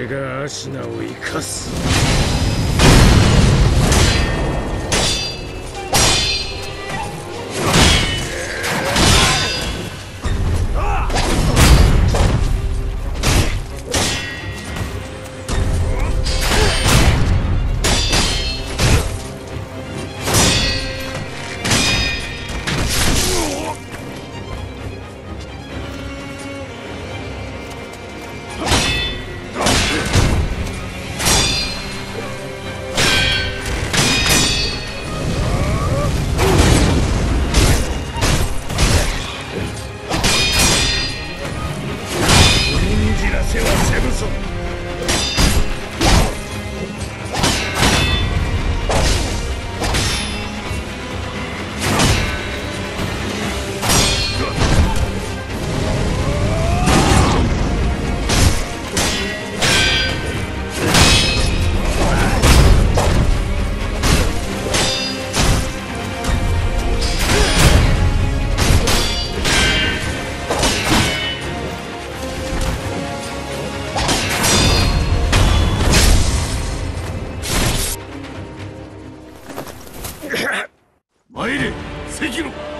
俺がアシナを生かす。参れ関野。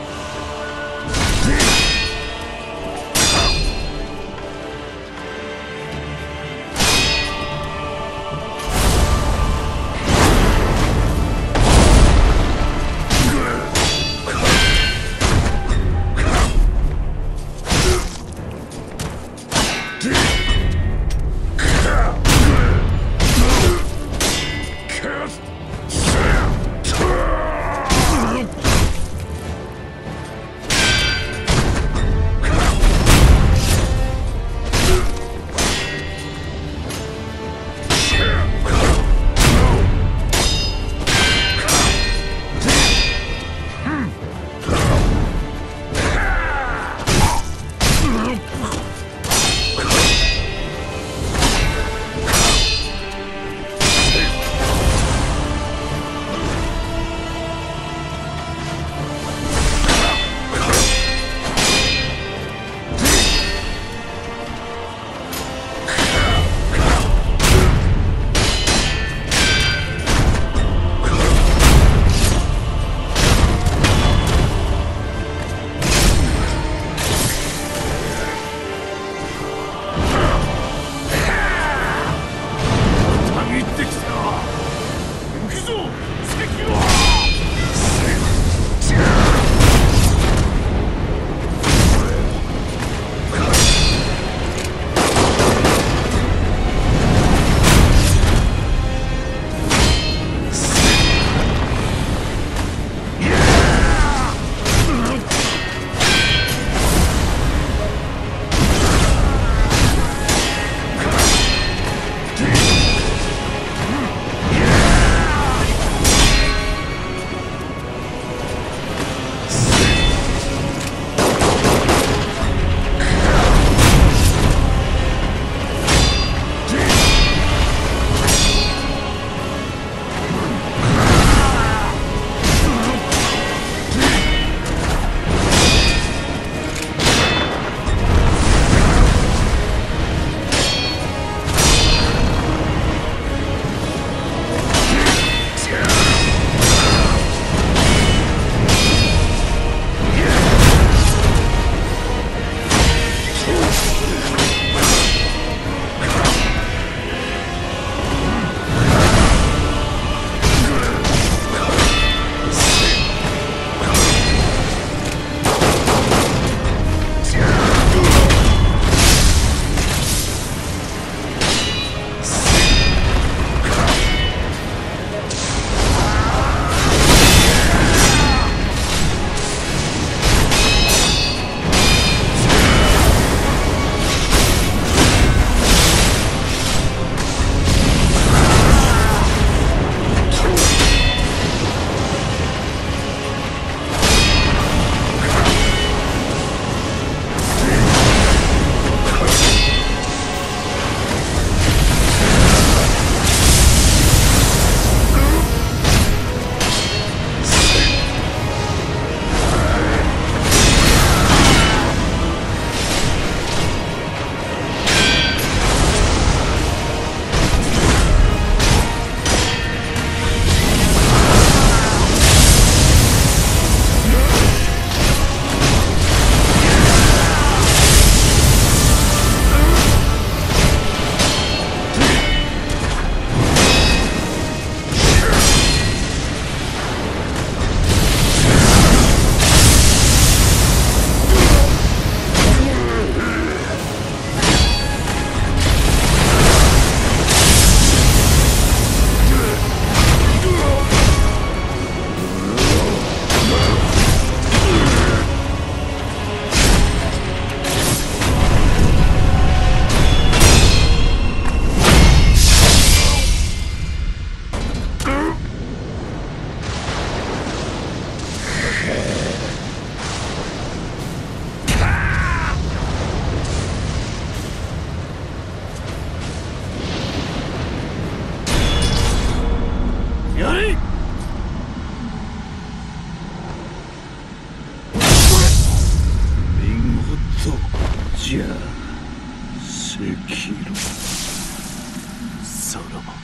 じゃ赤色さそば